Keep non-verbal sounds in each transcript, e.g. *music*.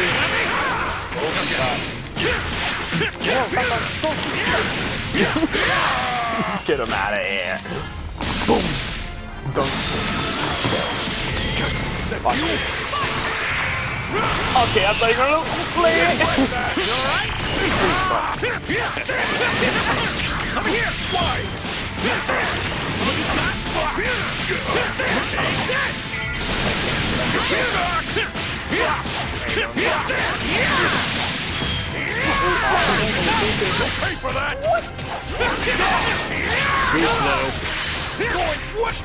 *laughs* Get him out of here. Boom. This. Okay, I thought you were gonna play it. Come here! Why? Pay for that! Too slow. Going what?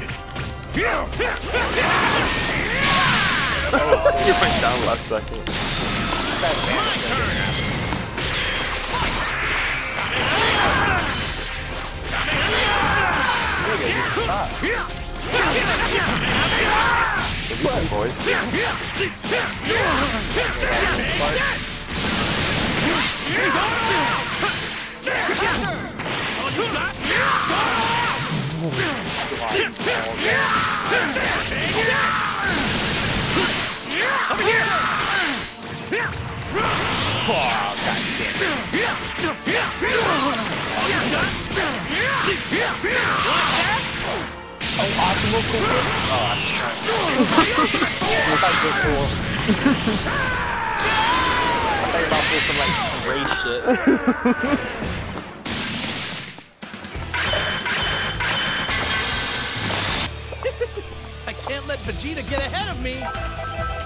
you went down last second. Good job, boys. I thought you were cool. I thought you were about to do some like some race shit. *laughs* To get ahead of me!